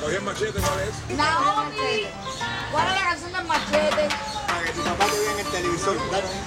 Cogí el machete, ¿cuál es? Naomi, ¿cuál es la canción del machete? Para que tu papá te vea en el televisor. Dale.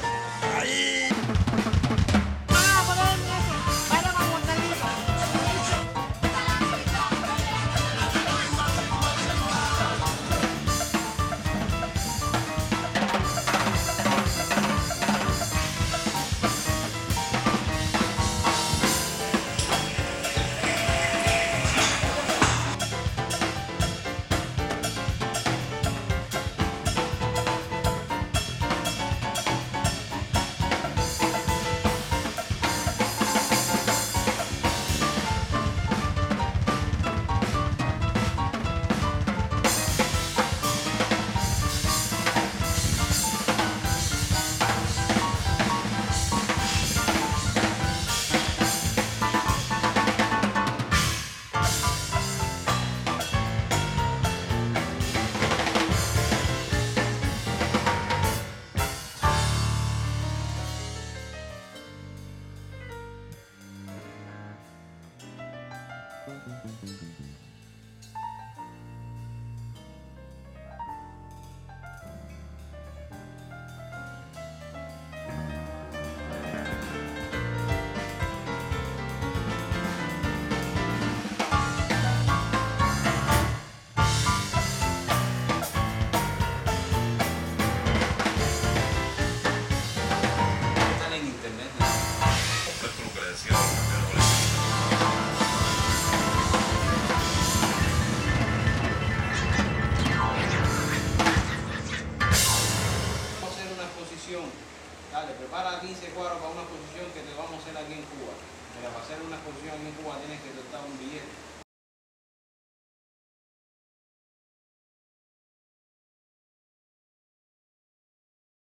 Para hacer una exposición en Cuba tienes que tratar un billete.